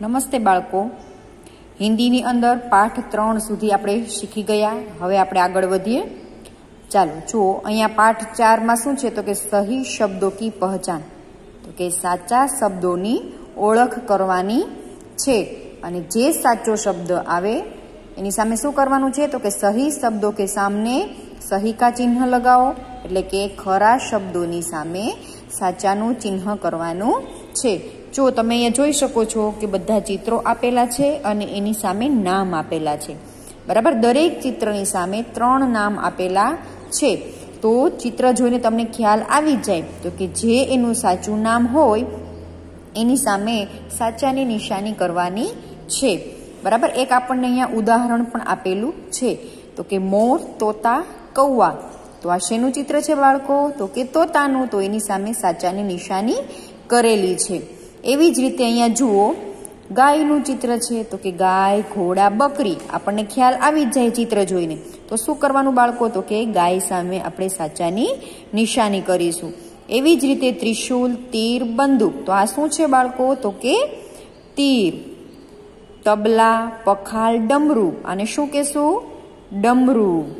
નમસ્તે બાળકો. હિન્દીની અંદર પાઠ ત્રણ સુધી આપણે શીખી ગયા. હવે આપણે આગળ વધીએ. ચાલો, જુઓ, અહીંયા પાઠ ચારમાં શું છે? તો કે સહી શબ્દો કી પહેચાન. તો કે સાચા શબ્દોની ઓળખ કરવાની છે. અને જે સાચો શબ્દ આવે, એની સામે શું કરવાનું છે? તો કે સહી શબ્દો કે સામને સહી કા ચિહ્ન લગાવો. એટલે કે ખરા શબ્દોની સામે સાચાનું ચિહ્ન કરવાનું છે. જો તમે અહીંયા જોઈ શકો છો કે બધા ચિત્રો આપેલા છે અને એની સામે નામ આપેલા છે. બરાબર? દરેક ચિત્રની સામે ત્રણ નામ આપેલા છે. તો ચિત્ર જોઈને તમને ખ્યાલ આવી જાય. તો કે જે એનું સાચું નામ હોય, એની સામે સાચાની નિશાની કરવાની છે. બરાબર? એક આપણને અહીંયા ઉદાહરણ પણ આપેલું છે. તો કે મોર, તોતા, કૌવા. તો આ શેનું ચિત્ર છે બાળકો? તો કે તોતાનું. તો એની સામે સાચાની નિશાની કરેલી છે. એવી જ રીતે અહીંયા જુઓ, ગાયનું ચિત્ર છે તો કે ગાય, ઘોડા, બકરી, આપણને ખ્યાલ આવી જ જાય ચિત્ર જોઈને. તો શું કરવાનું બાળકો? તો કે ગાય સામે આપણે સાચાની નિશાની કરીશું. એવી જ રીતે ત્રિશુલ, તીર, બંદૂક. તો આ શું છે બાળકો? તો કે તીર, તબલા, પખાલ, ડમરું. અને શું કહેશું? ડમરું.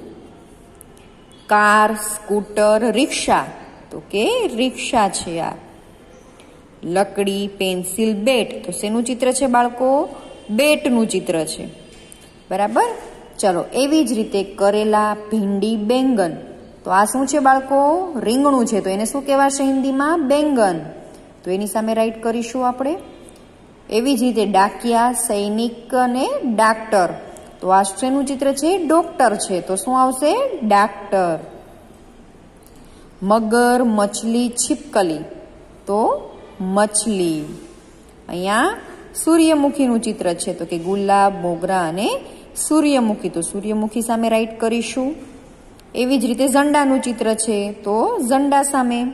Car, scooter, rickshaw. તો કે રિક્ષા છે આ. લકડી, પેન્સિલ, બેટ. તો શેનું ચિત્ર છે બાળકો? બેટનું ચિત્ર છે. બરાબર? ચલો, એવી જ રીતે કરેલા ભીંડી બેંગન. તો આ શું છે બાળકો? રીંગણું છે. તો એને શું કહેવાશે હિન્દીમાં? બેંગન. તો એની સામે રાઈટ કરીશું આપણે. એવી જ રીતે ડાકિયા, સૈનિક અને ડાક્ટર. તો આ શેનું ચિત્ર છે? ડોક્ટર છે. તો શું આવશે? ડાક્ટર. મગર, મછલી, છીપકલી. તો મછલી. અહીંયા સૂર્યમુખીનું ચિત્ર છે. તો કે ગુલાબ, મોગરા અને સૂર્યમુખી. તો સૂર્યમુખી સામે રાઈટ કરીશું. એવી જ રીતે ઝંડાનું ચિત્ર છે. તો ઝંડા સામે.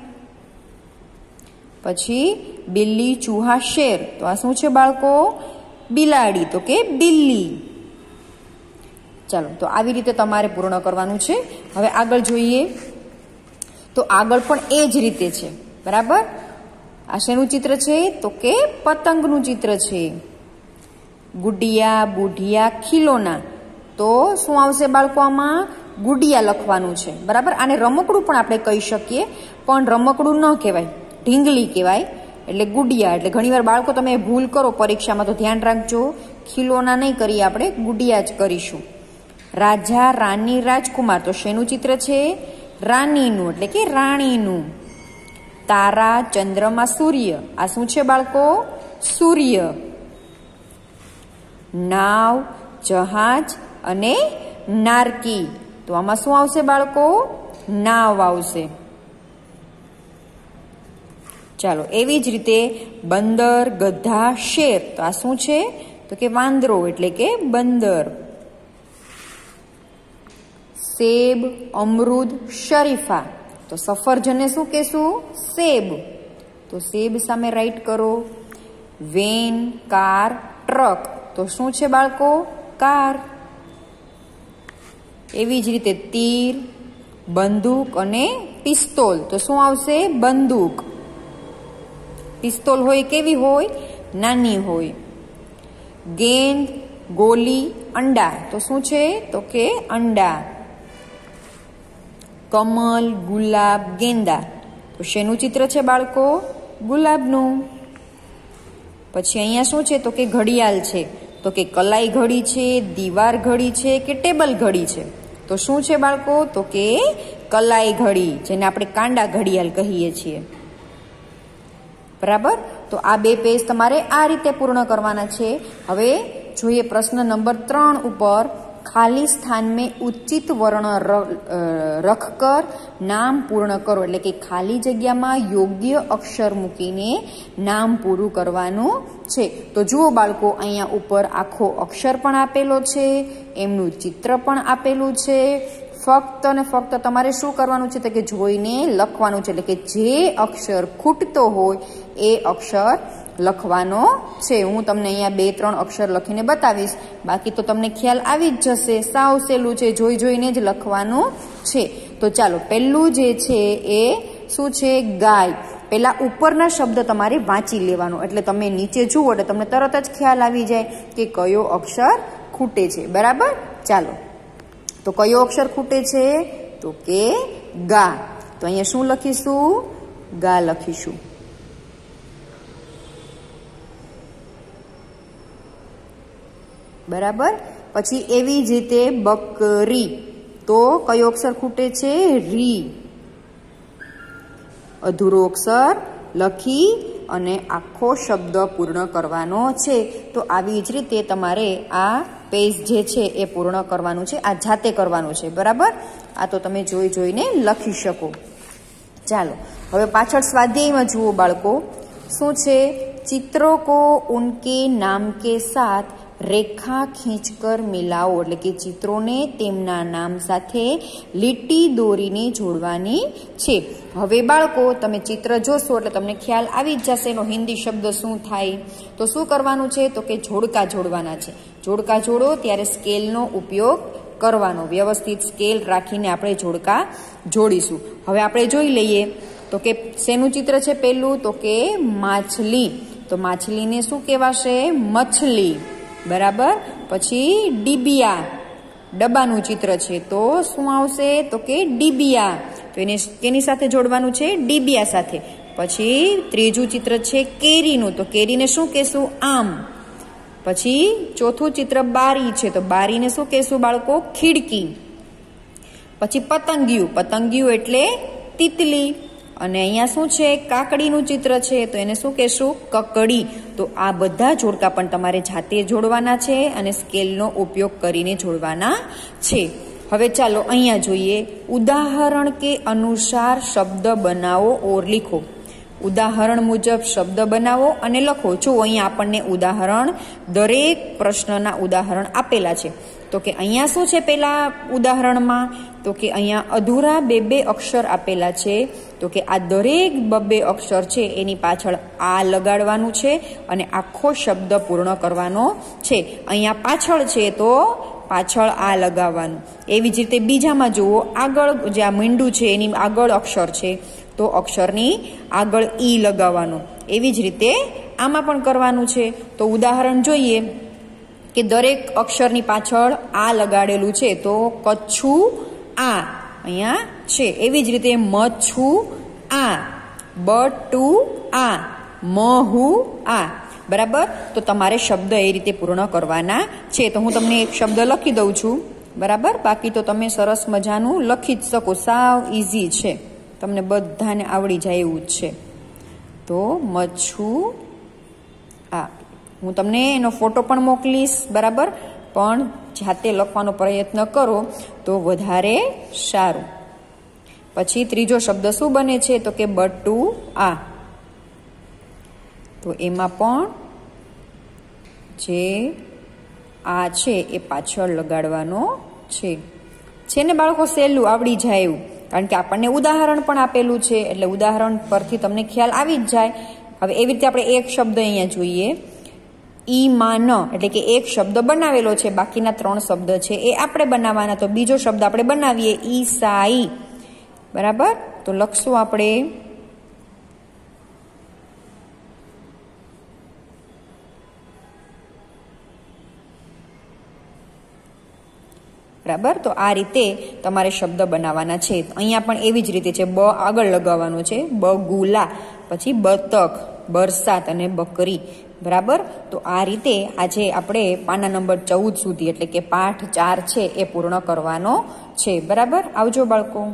પછી બિલ્લી, ચૂહા, શેર. તો આ શું છે બાળકો? બિલાડી. તો કે બિલ્લી. ચાલો, તો આવી રીતે તમારે પૂર્ણ કરવાનું છે. હવે આગળ જોઈએ. તો આગળ પણ એ જ રીતે છે. બરાબર? આ શેનું ચિત્ર છે? તો કે પતંગનું ચિત્ર છે. ગુડિયા, બુઢિયા, ખીલોના. તો શું આવશે બાળકો આમાં? ગુડિયા લખવાનું છે. બરાબર? આને રમકડું પણ આપણે કહી શકીએ. પણ રમકડું ન કહેવાય. ઢીંગલી કહેવાય. એટલે ગુડિયા. એટલે ઘણીવાર બાળકો તમે ભૂલ કરો પરીક્ષામાં, તો ધ્યાન રાખજો. ખીલોના નહીં કરીએ આપણે, ગુડિયા જ કરીશું. રાજા રાની રાજકુમાર. તો શેનું ચિત્ર છે? રાનીનું એટલે કે રાણીનું. તારા ચંદ્રમાં સૂર્ય આ શું છે બાળકો સૂર્ય નાવ જહાજ અને નારકી તો આમાં શું આવશે બાળકો નાવ આવશે ચાલો એવી જ રીતે બંદર, ગધા, શેર. તો આ શું છે? તો કે વાંદરો, એટલે કે બંદર. સેબ, અમૃદ, શરીફા. તો સફરજનને શું કહેશું? સેબ. તો સેબ સામે રાઈટ કરો. Van, car, truck. તો શું છે બાળકો? કાર. એવી જ રીતે તીર, બંદૂક અને પિસ્તોલ. તો શું આવશે? બંદૂક. પિસ્તોલ હોય કેવી હોય? નાની હોય. ગેંદ, ગોલી, અંડા. તો શું છે? તો કે અંડા. કમલ ગુલાબ ગેંદા તો શેનું ચિત્ર છે બાળકો? ગુલાબનું. પછી અહીંયા શું છે? તો કે ઘડિયાળ છે. તો કે કલાઈ ઘડી છે, દીવાર ઘડી છે કે ટેબલ ઘડી છે? તો શું છે બાળકો? તો કે કલાઈ ઘડી, જેને આપણે કાંડા ઘડિયાળ કહીએ છીએ. બરાબર? તો આ બે પેજ તમારે આ રીતે પૂર્ણ કરવાના છે. હવે જોઈએ પ્રશ્ન નંબર ત્રણ ઉપર. ખાલી સ્થાન મેં ઉચિત વર્ણ રખકર નામ પૂર્ણ કરો. એટલે કે ખાલી જગ્યામાં યોગ્ય અક્ષર મૂકીને નામ પૂરું કરવાનું છે. તો જુઓ બાળકો, અહીંયા ઉપર આખો અક્ષર પણ આપેલો છે, એમનું ચિત્ર પણ આપેલું છે. ફક્ત અને ફક્ત તમારે શું કરવાનું છે? તો કે જોઈને લખવાનું છે. એટલે કે જે અક્ષર ખૂટતો હોય એ અક્ષર લખવાનો છે. હું તમને અહીંયા બે, ત્રણ અક્ષર લખીને બતાવીશ. બાકી તો તમને ખ્યાલ આવી જ જશે. સાવ સહેલું છે. જોઈ જોઈને જ લખવાનું છે. તો ચાલો, પહેલું જે છે એ શું છે? ગાય. પહેલાં ઉપરના શબ્દ તમારે વાંચી લેવાનો. એટલે તમે નીચે જુઓ એટલે તમને તરત જ ખ્યાલ આવી જાય કે કયો અક્ષર ખૂટે છે. બરાબર? ચાલો. તો કયો અક્ષર ખૂટે છે? તો કે ગા. તો અહીંયા શું લખીશું? ગા લખીશું. બરાબર? પછી એવી જ રીતે બકરી. તો કયો અક્ષર ખૂટે છે? રી. અધૂરો અક્ષર લખી અને આખો શબ્દ પૂર્ણ કરવાનો છે. તો આવી જ રીતે તમારે આ પેજ જે છે એ પૂર્ણ કરવાનું છે, આ જાતે કરવાનું છે. બરાબર? આ તો તમે જોઈ જોઈને લખી શકો. ચાલો, હવે પાછળ સ્વાધ્યાયમાં જુઓ બાળકો. શું છે? ચિત્રો કો ઉનકે નામ કે સાથ રેખા ખીંચકર મિલાવો એટલે કે ચિત્રોને તેમના નામ સાથે લીટી દોરીને જોડવાની છે. હવે બાળકો, તમે ચિત્ર જોશો એટલે તમને ખ્યાલ આવી જ જશે એનો હિન્દી શબ્દ શું થાય? તો શું કરવાનું છે? તો કે જોડકા જોડવાના છે. જોડકા જોડો, ત્યારે સ્કેલનો ઉપયોગ કરવાનો. વ્યવસ્થિત સ્કેલ રાખીને આપણે જોડકા જોડીશું. હવે આપણે જોઈ લઈએ. તો કે શેનું ચિત્ર છે પહેલું? તો કે માછલી. તો માછલીને શું કહેવાશે? મછલી. બરાબર? પછી ડીબિયા ડબ્બાનું ચિત્ર છે. તો શું આવશે? તો કે ડીબિયા તો એને કેની સાથે જોડવાનું છે? ડીબિયા સાથે. પછી ત્રીજું ચિત્ર છે કેરીનું. તો કેરીને શું કહેશું? આમ. પછી ચોથું ચિત્ર બારી છે. તો બારીને શું કહેશું બાળકો? ખીડકી. પછી પતંગિયું. પતંગિયું એટલે તિતલી. અને અહીંયા શું છે? કાકડીનું ચિત્ર છે, તો એને શું કહેશું? કકડી. તો આ બધા જોડકા પણ તમારે જાતે જોડવાના છે અને સ્કેલનો ઉપયોગ કરીને જોડવાના છે. હવે ચાલો અહીંયા જોઈએ. ઉદાહરણ કે અનુસાર શબ્દ બનાવો ઓર લીખો. ઉદાહરણ મુજબ શબ્દ બનાવો અને લખો. જો અહીંયા આપણને ઉદાહરણ દરેક પ્રશ્નના ઉદાહરણ આપેલા છે. તો કે અહીંયા શું છે પેલા ઉદાહરણમાં? તો કે અહીંયા અધૂરા બે બે અક્ષર આપેલા છે. તો કે આ દરેક બબ્બે અક્ષર છે, એની પાછળ આ લગાડવાનું છે અને આખો શબ્દ પૂર્ણ કરવાનો છે. અહીંયા પાછળ છે તો પાછળ આ લગાવવાનું. એવી જ રીતે બીજામાં જુઓ, આગળ જે આ મીંડું છે, એની આગળ અક્ષર છે, તો અક્ષરની આગળ ઈ લગાવવાનું. એવી જ રીતે આમાં પણ કરવાનું છે. તો ઉદાહરણ જોઈએ કે દરેક અક્ષરની પાછળ આ લગાડેલું છે, તો કચ્છું આ. અહીંયા છે. એવી જ રીતે મચ્છું આ. બટુ આ. મહુ આ. બરાબર? તો તમારે શબ્દ એ રીતે પૂર્ણ કરવાના છે. તો હું તમને એક શબ્દ લખી દઉં છું. બરાબર? બાકી તો તમે સરસ મજાનું લખી જ શકો. સાવ ઇઝી છે. તમને બધાને આવડી જાય એવું જ છે. તો મચ્છું આ. હું તમને એનો ફોટો પણ મોકલીશ. બરાબર? પણ જાતે લખવાનો પ્રયત્ન કરો તો વધારે સારું. પછી ત્રીજો શબ્દ શું બને છે? તો કે બટુ આ. તો એમાં પણ જે આ છે એ પાછળ લગાડવાનો છે. છે ને બાળકો સહેલું આવડી જાય એવું, કારણ કે આપણને ઉદાહરણ પણ આપેલું છે, એટલે ઉદાહરણ પરથી તમને ખ્યાલ આવી જ જાય. હવે એવી રીતે આપણે એક શબ્દ અહીંયા જોઈએ. ઈ માં એટલે કે એક શબ્દ બનાવેલો છે, બાકીના ત્રણ શબ્દ છે, એ આપણે બનાવવાના. તો બીજો શબ્દ આપણે બનાવીએ ઈ સાઈ બરાબર? તો લખશું આપણે બરાબર? તો આ રીતે તમારે શબ્દ બનાવવાના છે. અહીંયા પણ એવી જ રીતે છે. બ આગળ લગાવવાનો છે. બ ગુલા પછી બતક, બરસાત અને બકરી. બરાબર? તો આ રીતે આજે આપણે પાના નંબર ચૌદ સુધી, એટલે કે પાઠ ચાર છે, એ પૂર્ણ કરવાનો છે. બરાબર? આવજો બાળકો.